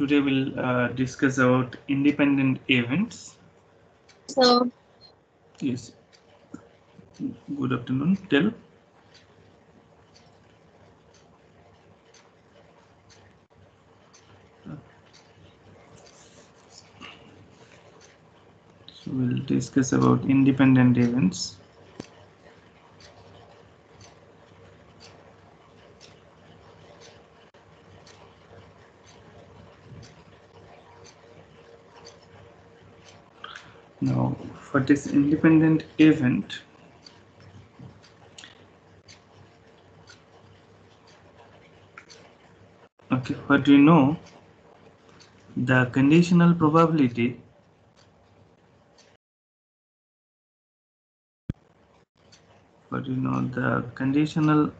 today we'll uh, discuss about independent events. So, Yes. Good afternoon. Tell. So we'll discuss about independent events. Now, this independent event, okay, what we know, the conditional probability but you know the conditional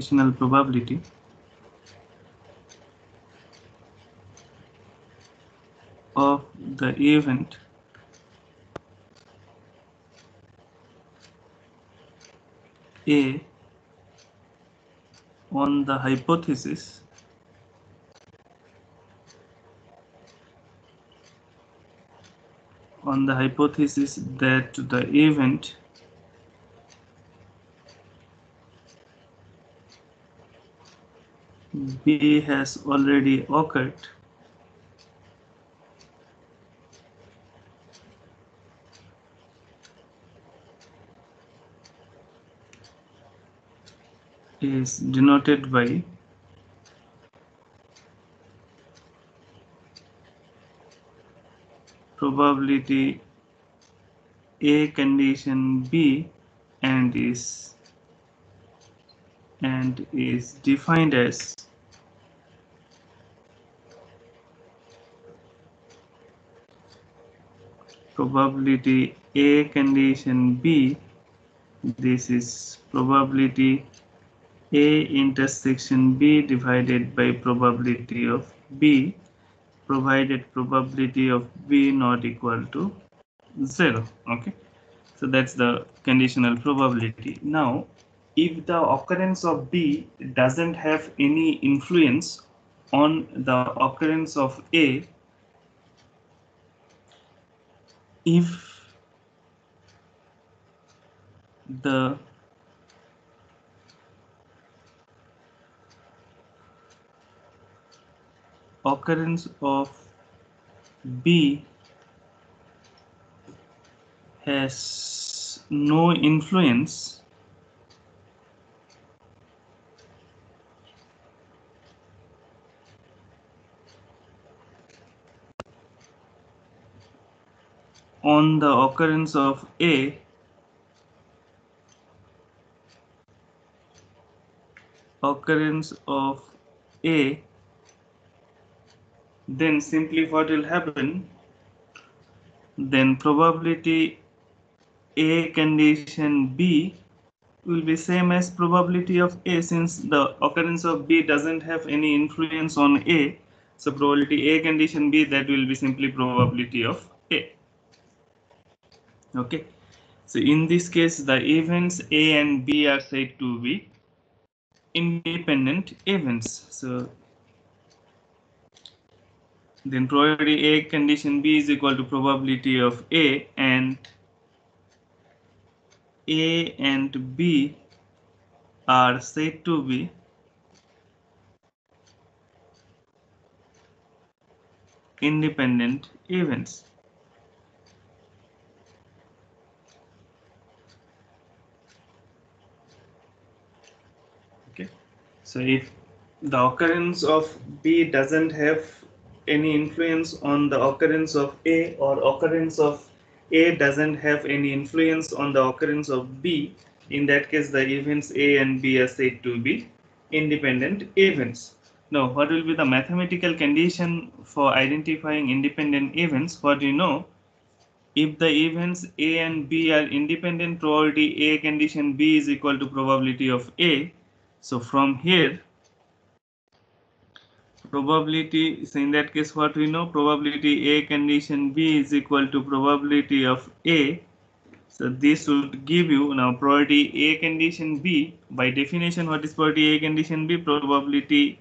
conditional probability. Of the event. A. On the hypothesis. On the hypothesis that the event B has already occurred. Is denoted by probability A condition B and is and is defined as probability A condition B. This is probability A intersection B divided by probability of B. Provided probability of B not equal to 0 okay. So that's the conditional probability. Now if the occurrence of B doesn't have any influence on the occurrence of A if the occurrence of B has no influence on the occurrence of A. Occurrence of A. Then simply what will happen? Then probability A condition B will be same as probability of A since the occurrence of B doesn't have any influence on A. So probability A condition B that will be simply probability of okay so in this case the events A and B are said to be independent events so then probability A condition B is equal to probability of A and A and B are said to be independent events. So if the occurrence of B doesn't have any influence on the occurrence of A or occurrence of A doesn't have any influence on the occurrence of B, in that case the events A and B are said to be independent events. Now, what will be the mathematical condition for identifying independent events? What do you know? If the events A and B are independent, probability A condition B is equal to probability of A. So from here, probability so in that case what we know. Probability a condition b is equal to probability of a. So this would give you now probability a condition b. By definition what is probability a condition b? Probability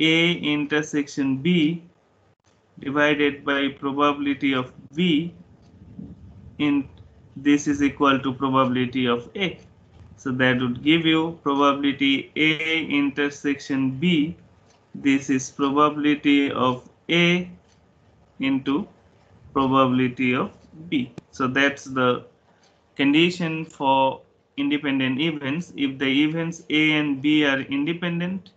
a intersection b divided by probability of b in this is equal to probability of a so that would give you probability a intersection b this is probability of A into probability of B. So that's the condition for independent events. If the events A and B are independent,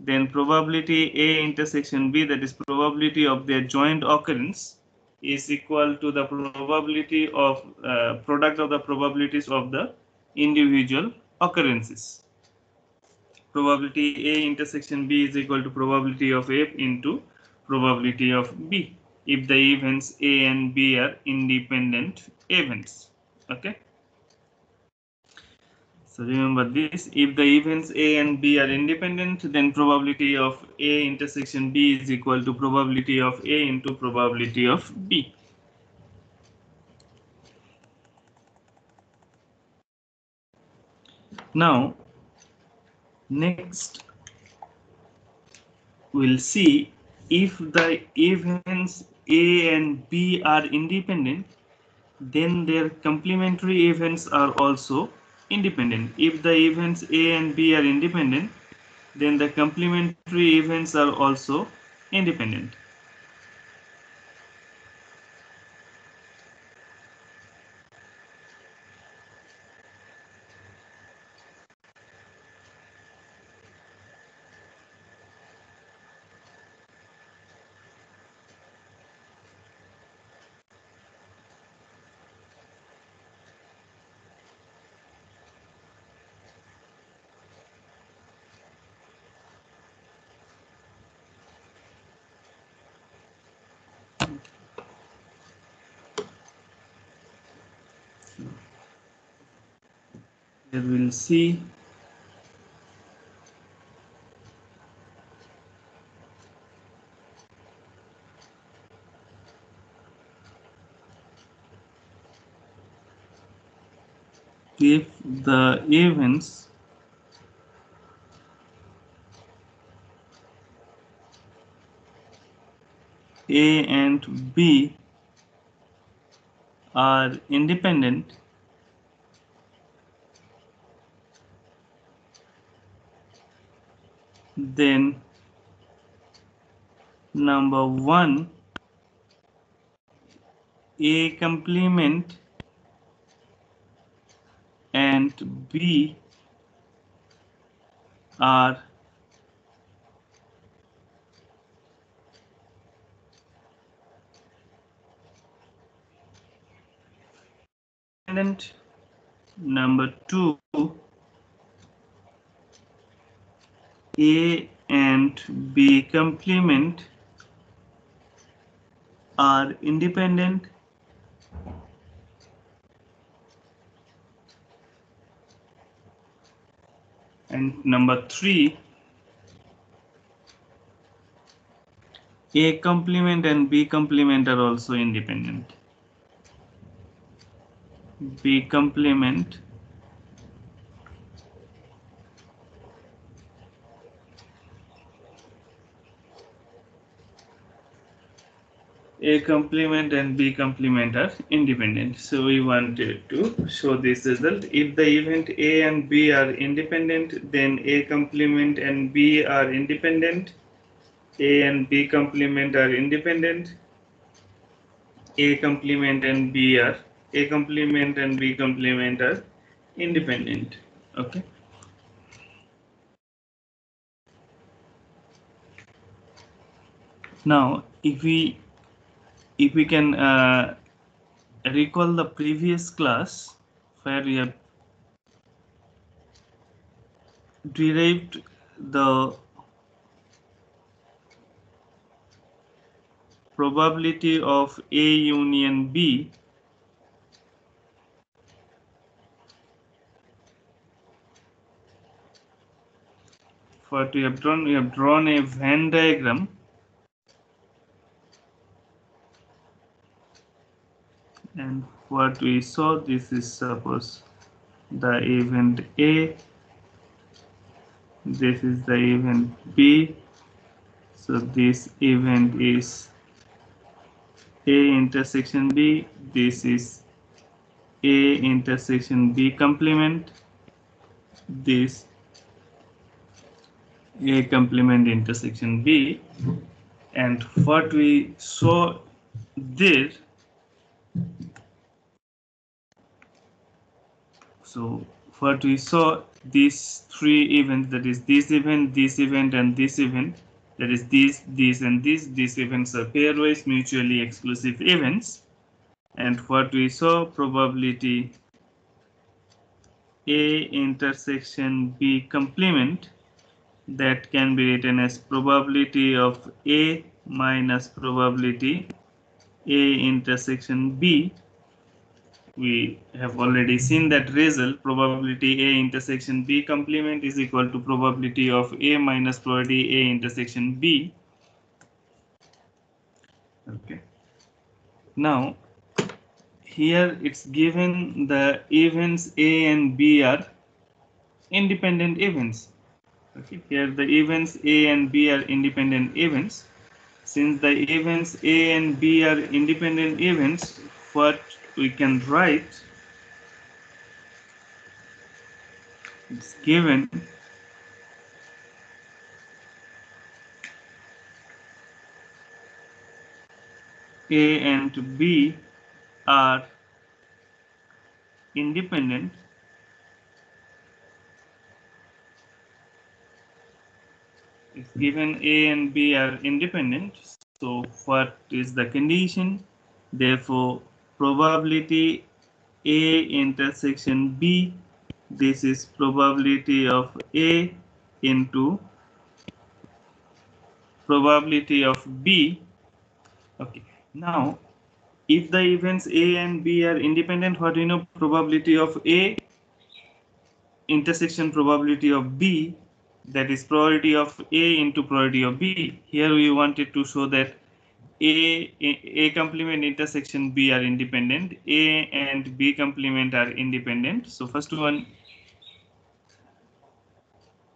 then probability A intersection B, that is probability of their joint occurrence, is equal to the probability of uh, product of the probabilities of the individual occurrences probability A intersection B is equal to probability of A into probability of B if the events A and B are independent events. Okay. So remember this, if the events A and B are independent, then probability of A intersection B is equal to probability of A into probability of B. Now, Next, we'll see if the events A and B are independent, then their complementary events are also independent. If the events A and B are independent, then the complementary events are also independent. Here we'll see. If the events A and B are independent then number one A complement and B are independent number two A and B complement are independent and number three A complement and B complement are also independent. B complement A complement and B complement are independent. So we wanted to show this result. If the event A and B are independent, then A complement and B are independent. A and B complement are independent. A complement and B are A complement and B complement are independent. Okay. Now, if we if we can uh, recall the previous class where we have derived the probability of A union B what we have drawn, we have drawn a Venn diagram. And what we saw, this is suppose the event A, this is the event B, so this event is A intersection B, this is A intersection B complement, this A complement intersection B, and what we saw there so what we saw these three events that is this event this event and this event that is this this and this these events are pairwise mutually exclusive events. And what we saw probability a intersection b complement that can be written as probability of a minus probability a intersection b we have already seen that result probability A intersection B complement is equal to probability of A minus probability A intersection B. Okay. Now here it's given the events A and B are independent events. Okay. Here the events A and B are independent events. Since the events A and B are independent events, what we can write it's given A and B are independent. It's given A and B are independent. So what is the condition? Therefore probability A intersection B. This is probability of A into probability of B. Okay. Now, if the events A and B are independent, what do you know? Probability of A intersection probability of B that is probability of A into probability of B. Here we wanted to show that a, A, complement intersection B are independent. A and B complement are independent. So first one,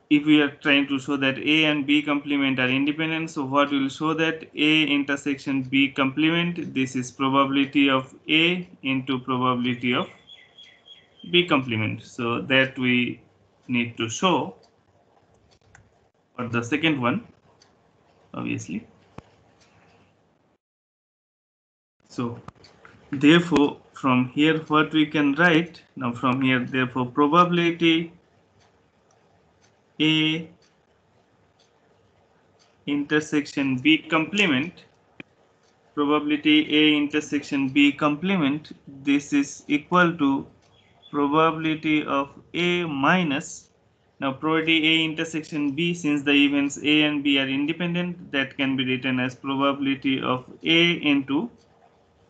if we are trying to show that A and B complement are independent, so what will show that A intersection B complement, this is probability of A into probability of B complement. So that we need to show for the second one, obviously. So therefore, from here what we can write? Now from here therefore probability A intersection B complement probability A intersection B complement this is equal to probability of A minus now probability A intersection B since the events A and B are independent that can be written as probability of A into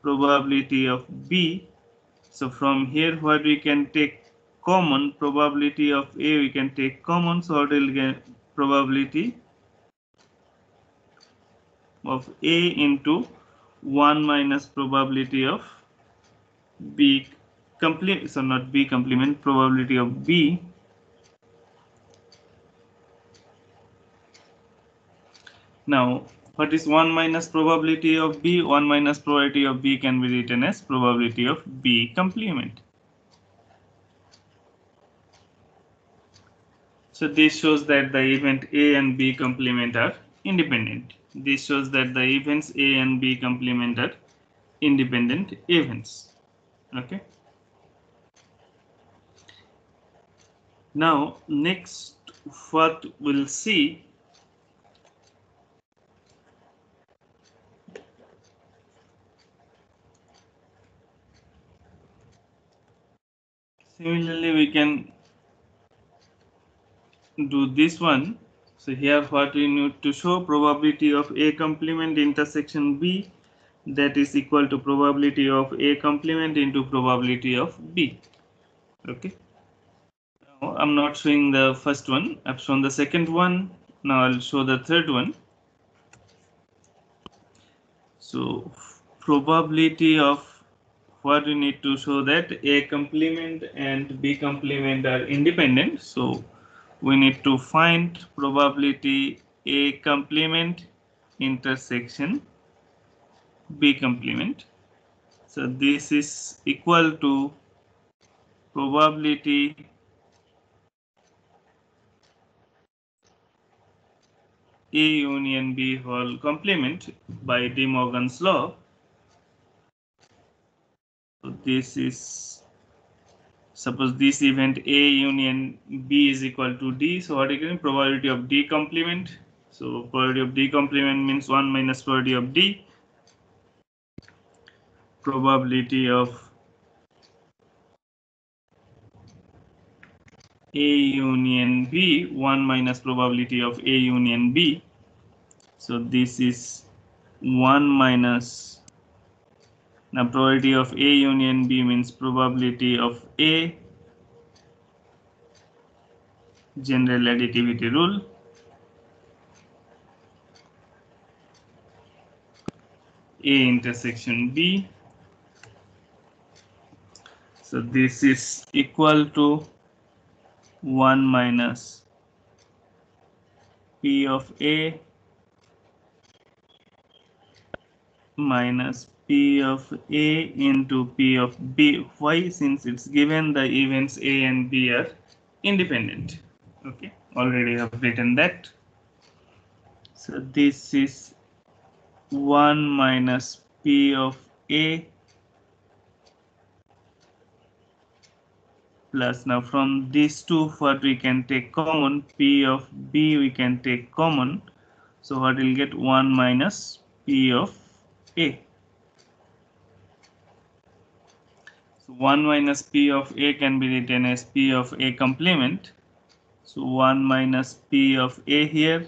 probability of B. So from here what we can take common probability of A we can take common so it will get probability of A into 1 minus probability of B complete so not B complement probability of B now what is 1 minus probability of B? 1 minus probability of B can be written as probability of B complement. So this shows that the event A and B complement are independent. This shows that the events A and B complement are independent events. Okay. Now next what we'll see Similarly, we can do this one. So here what we need to show probability of A complement intersection B that is equal to probability of A complement into probability of B. Okay. Now, I'm not showing the first one. I've shown the second one. Now I'll show the third one. So probability of what we need to show that A complement and B complement are independent. So we need to find probability A complement intersection B complement. So this is equal to probability A union B whole complement by De Morgan's law. So this is suppose this event A union B is equal to D. So what is probability of D complement? So probability of D complement means 1 minus probability of D. Probability of A union B, 1 minus probability of A union B. So this is 1 minus, now probability of A union B means probability of A, general additivity rule. A intersection B. So this is equal to 1 minus P of A minus P of A into P of B. Why? Since it's given the events A and B are independent. Okay, already have written that. So this is 1 minus P of A plus now from these two what we can take common p of b we can take common so what will get 1 minus p of a so 1 minus p of a can be written as p of a complement. So 1 minus p of a here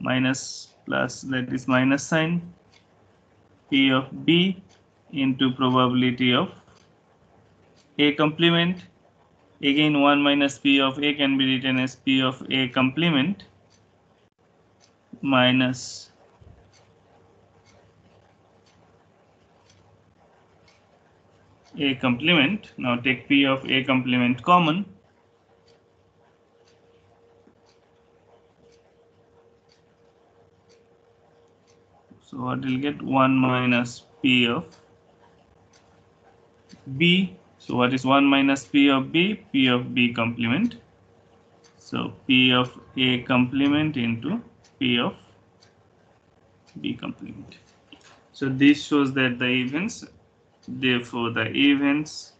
minus plus that is minus sign. P of b into probability of a complement. Again, 1 minus p of a can be written as p of a complement minus a complement. Now take p of a complement common. So what will get 1 minus p of b so what is 1 minus P of B? P of B complement. So P of A complement into P of B complement. So this shows that the events, therefore the events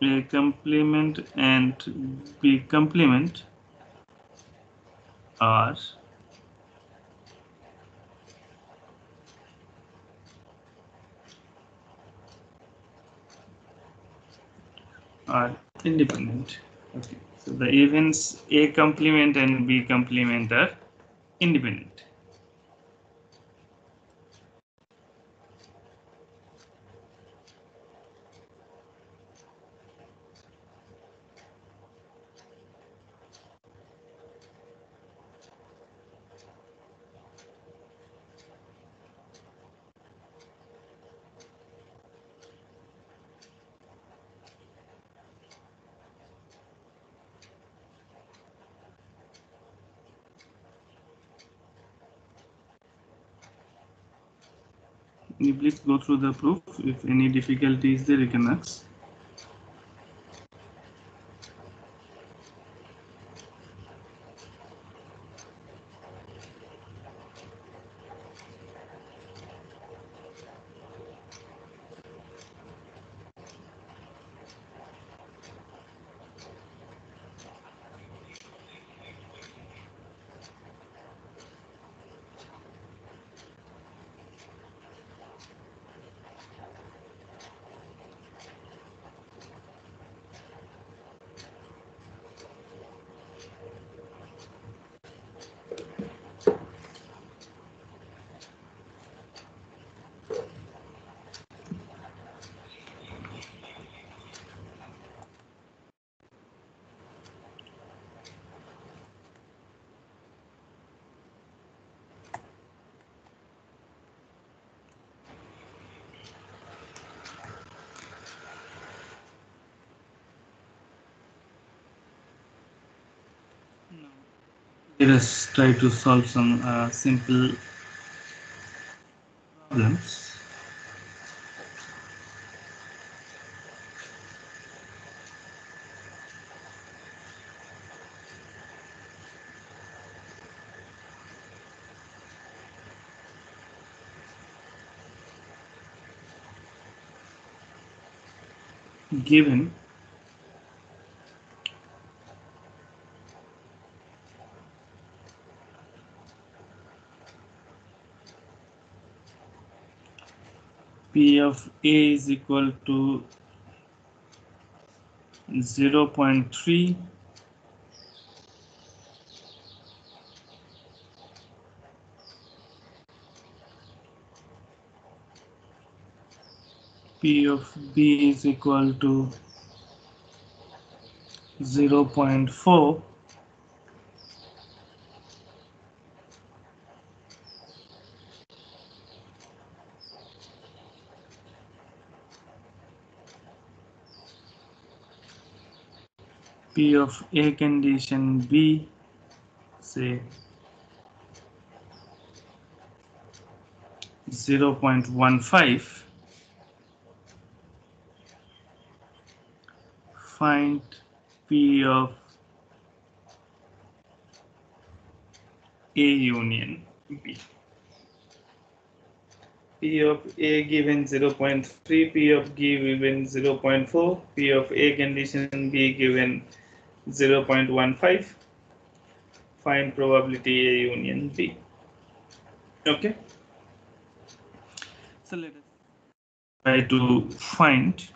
A complement and B complement are are independent. Okay, so the events A complement and B complement are independent. Go through the proof? If any difficulty is there, you can ask. Let us try to solve some uh, simple problems. Given P of A is equal to 0 0.3 P of B is equal to 0 0.4 P of A condition B, say 0 0.15, find P of A union B. P of A given 0.3, P of G given 0.4, P of A condition B given 0.15 find probability A union B. Okay? So let us try to find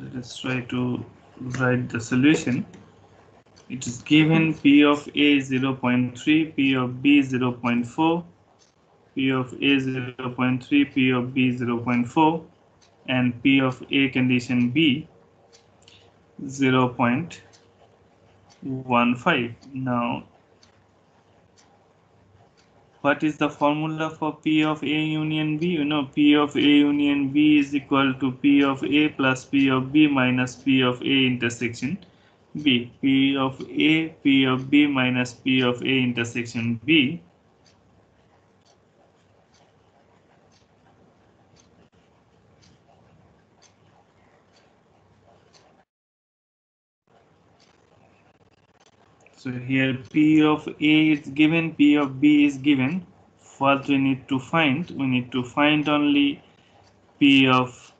let us try to write the solution. It is given P of A 0.3, P of B 0.4, P of A 0.3, P of B 0.4, and P of A condition B 0.15. Now what is the formula for P of A union B? You know, P of A union B is equal to P of A plus P of B minus P of A intersection B. P of A, P of B minus P of A intersection B. So here P of A is given, P of B is given. What we need to find? We need to find only P of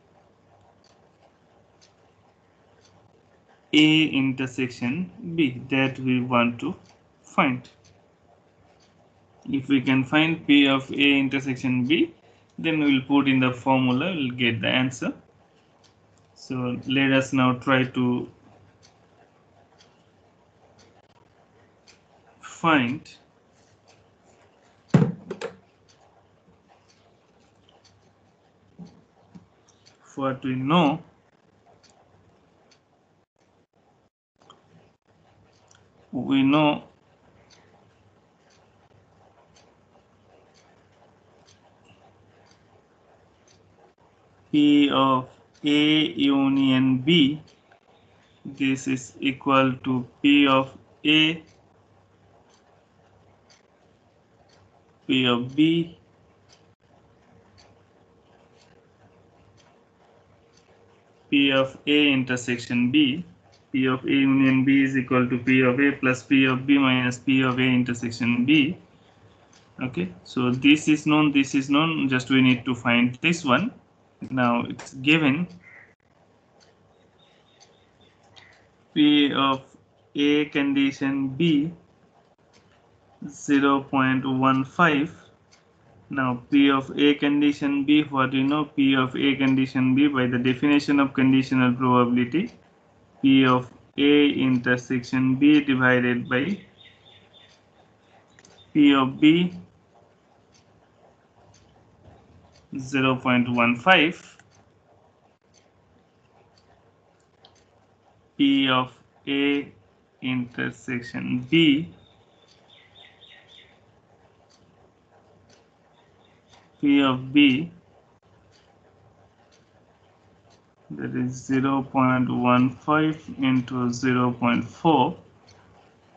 A intersection B that we want to find. If we can find P of A intersection B, then we will put in the formula, we'll get the answer. So let us now try to find what we know we know P of A union B this is equal to P of A P of B. P of A intersection B. P of A union B is equal to P of A plus P of B minus P of A intersection B. Okay so this is known this is known. Just we need to find this one. Now it's given P of A condition B 0 0.15 now p of a condition b what you know? P of a condition b by the definition of conditional probability p of a intersection b divided by p of b 0 0.15 p of a intersection b P of B that is 0.15 into 0.4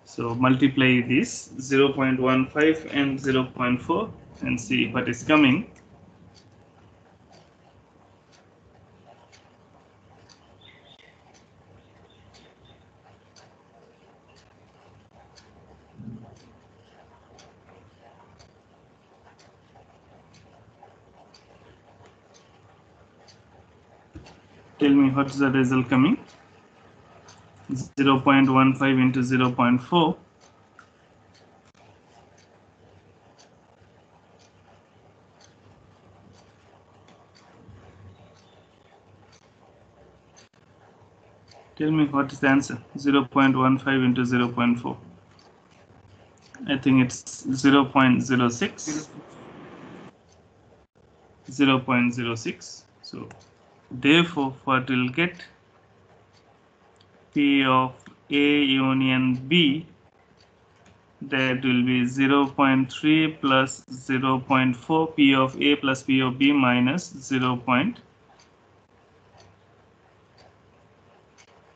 so multiply this 0.15 and 0.4 and see what is coming me what's the result coming 0.15 into 0.4 tell me what is the answer? 0.15 into 0.4 I think it's 0.06 0.06 so Therefore, what we'll get P of A union B that will be 0 0.3 plus 0 0.4 P of A plus P of B minus 0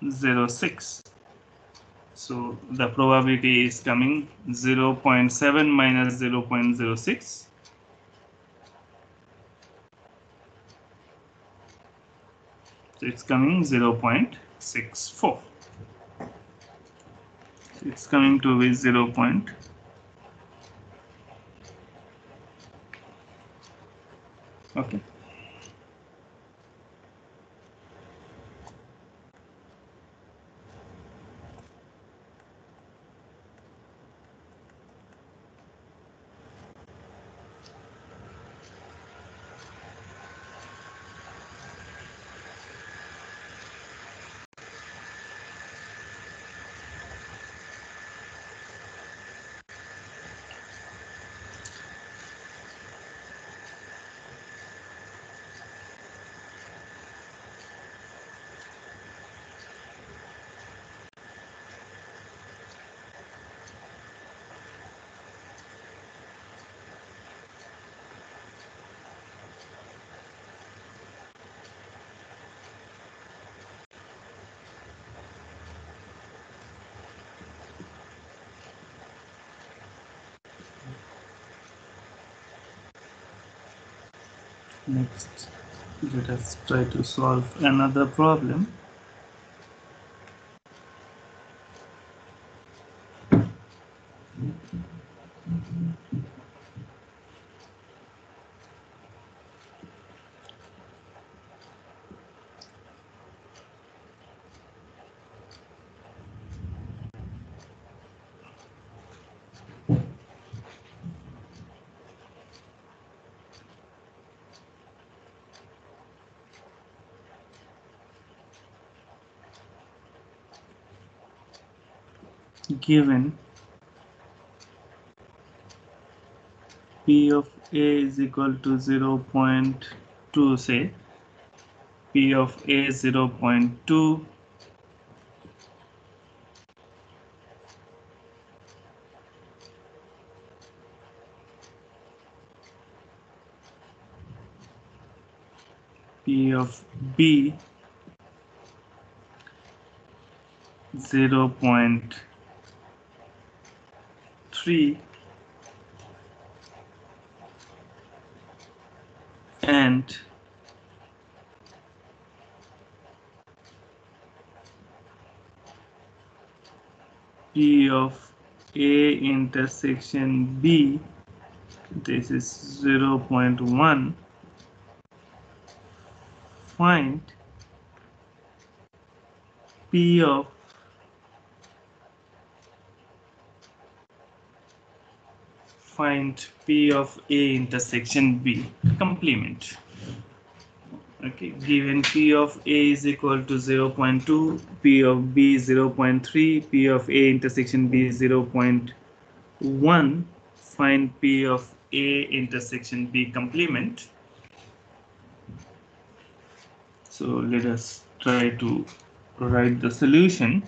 0.06. So the probability is coming 0 0.7 minus 0 0.06 So it's coming 0 0.64. It's coming to be 0. Point. Okay. Next, let us try to solve another problem. Given P of A is equal to 0 0.2 say P of A 0 0.2 P of B 0 0.2 3 and P of A intersection B this is 0 0.1 find P of find P of A intersection B complement. Okay, given P of A is equal to 0 0.2, P of B 0 0.3, P of A intersection B 0 0.1, find P of A intersection B complement. So let us try to write the solution.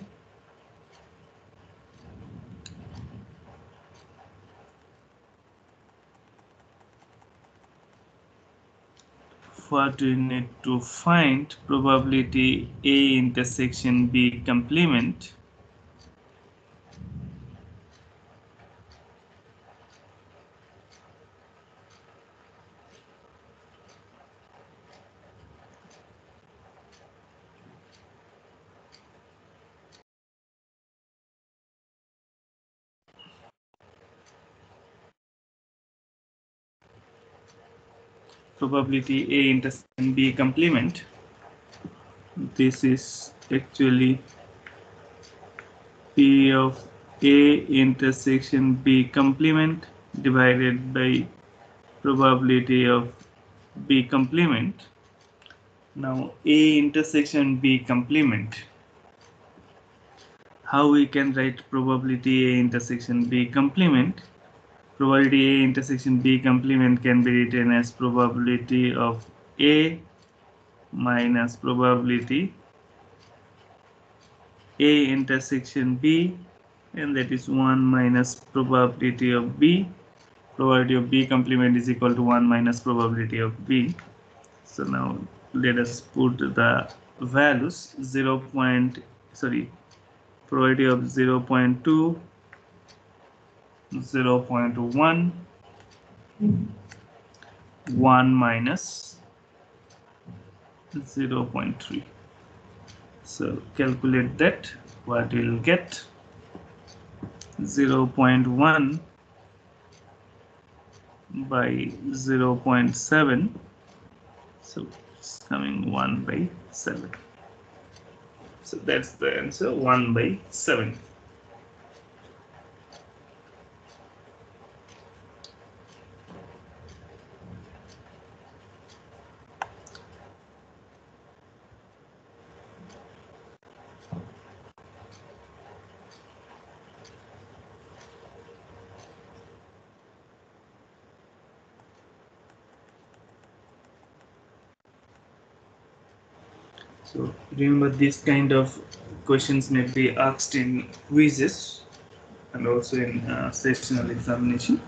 What we need to find probability A intersection B complement probability A intersection B complement. This is actually P of A intersection B complement divided by probability of B complement. Now A intersection B complement. How we can write probability A intersection B complement? Probability A intersection B complement can be written as probability of A minus probability A intersection B and that is 1 minus probability of B. Probability of B complement is equal to 1 minus probability of B. So now let us put the values 0. Point, sorry probability of 0 0.2 0 0.1 1 minus 0 0.3 so calculate that. What we'll get? 0 0.1 by 0 0.7 so it's coming 1 by 7 so that's the answer 1 by 7 So remember these kind of questions may be asked in quizzes and also in uh, sessional examination.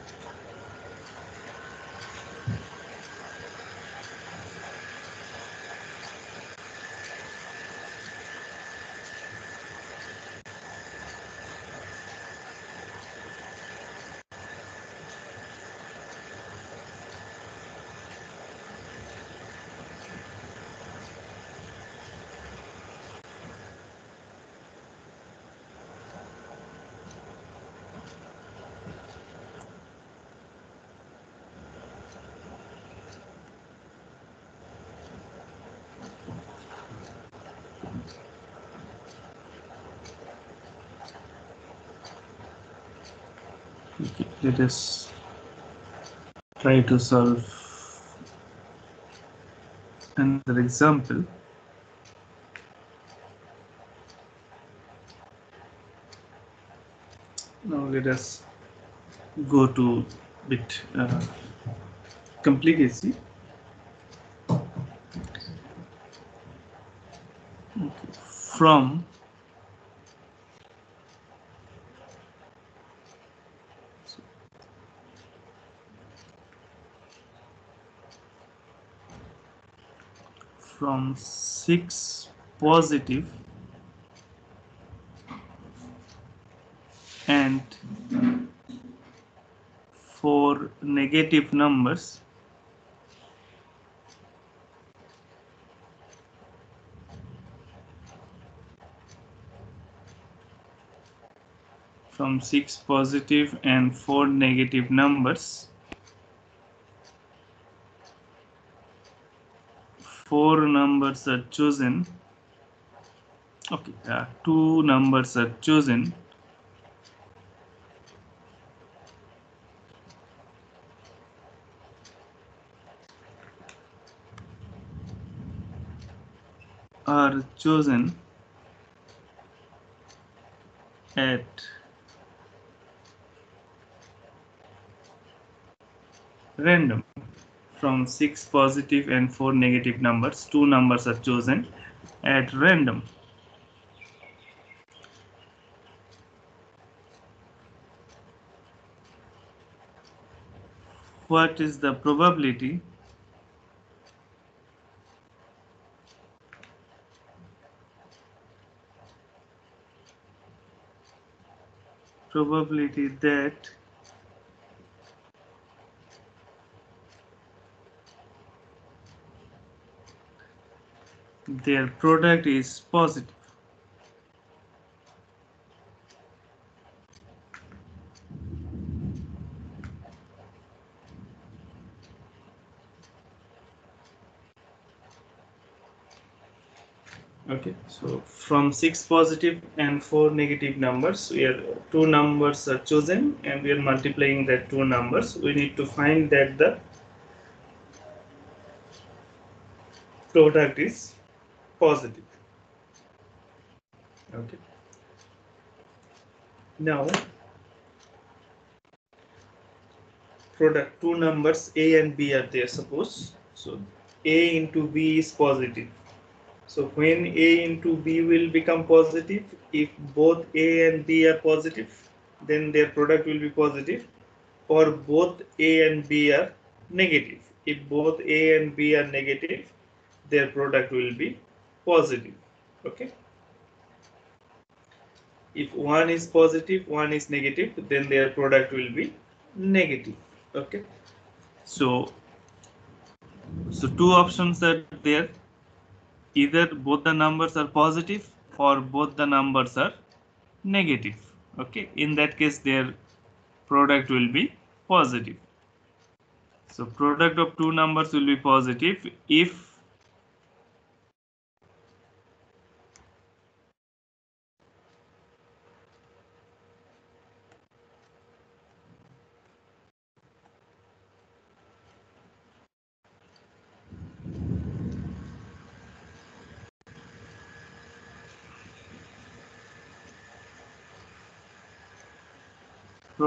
Let us try to solve another example. Now let us go to bit uh, complicacy. Okay. From from 6 positive and 4 negative numbers. From 6 positive and 4 negative numbers four numbers are chosen. Okay uh, two numbers are chosen. Are chosen at random from six positive and four negative numbers. Two numbers are chosen at random. What is the probability probability that their product is positive. Okay, so from six positive and four negative numbers, we are two numbers are chosen and we are multiplying that two numbers. We need to find that the product is positive. Okay. Now, product two numbers A and B are there, suppose. So A into B is positive. So when A into B will become positive, if both A and B are positive, then their product will be positive, or both A and B are negative. If both A and B are negative, their product will be positive okay? If one is positive one is negative then their product will be negative okay? So so two options are there. Either both the numbers are positive or both the numbers are negative okay? In that case their product will be positive. So product of two numbers will be positive if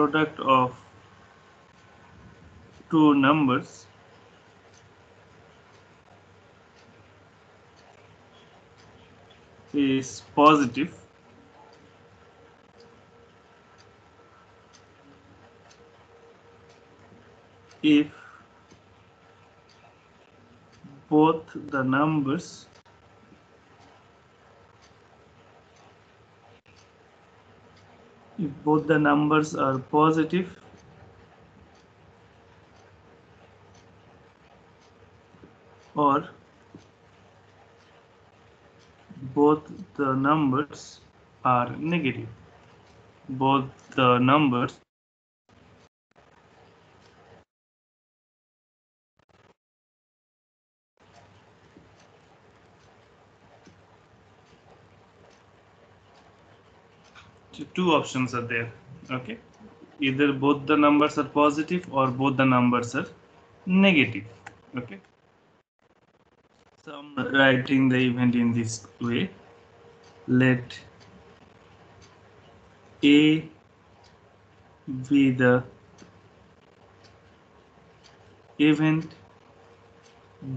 product of two numbers. Is positive. If both the numbers if both the numbers are positive. Or both the numbers are negative. Both the numbers two options are there okay? Either both the numbers are positive or both the numbers are negative okay? So i'm writing the event in this way. Let a be the event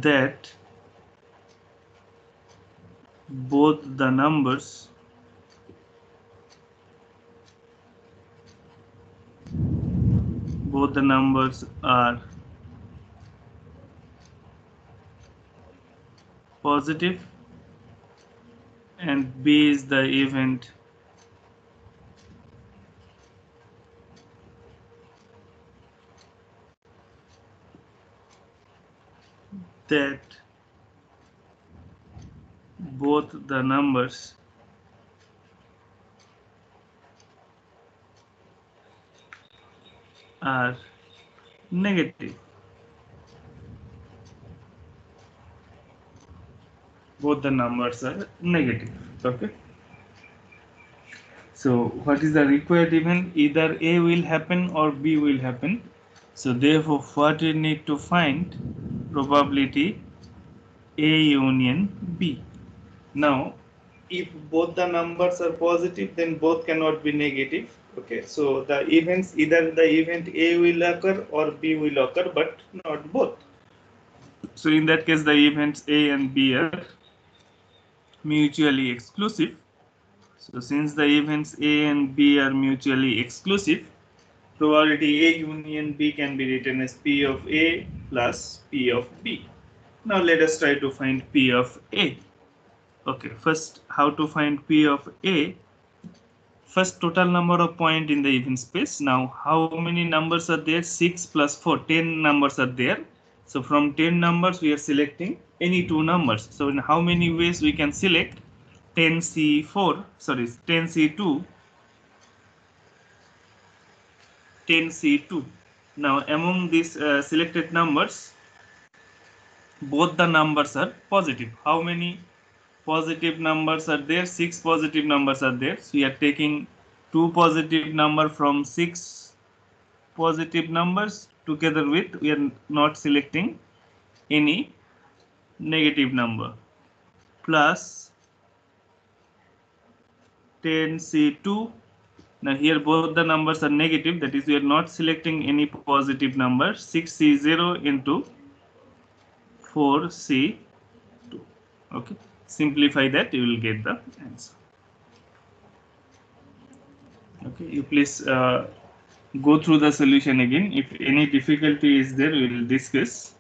that both the numbers both the numbers are positive and B is the event. That both the numbers are negative. Both the numbers are negative. Okay. So what is the required event? Either A will happen or B will happen. So therefore what we need to find probability A union B. Now if both the numbers are positive then both cannot be negative okay so the events either the event a will occur or b will occur but not both so in that case the events a and b are mutually exclusive so since the events a and b are mutually exclusive probability A union B can be written as P of A plus P of B. Now let us try to find P of A. Okay, first how to find P of A? First total number of point in the event space. Now how many numbers are there? 6 plus 4, 10 numbers are there. So from 10 numbers we are selecting any two numbers. So in how many ways we can select 10C4, sorry 10C2 10C2. Now among these uh, selected numbers, both the numbers are positive. How many positive numbers are there? Six positive numbers are there. So we are taking two positive number from six positive numbers together with we are not selecting any negative number plus 10C2 now here both the numbers are negative, that is we are not selecting any positive number. 6C0 into 4C2. Okay, simplify that you will get the answer. Okay you please uh, go through the solution again. If any difficulty is there we will discuss.